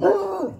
Huh?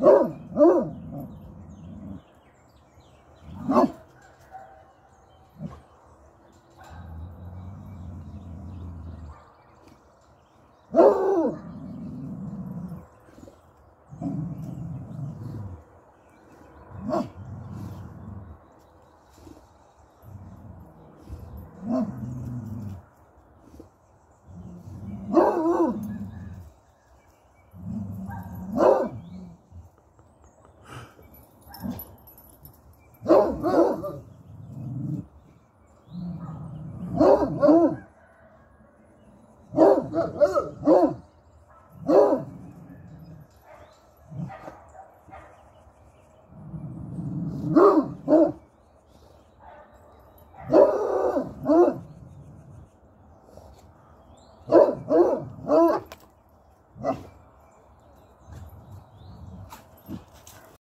Oh. Oh,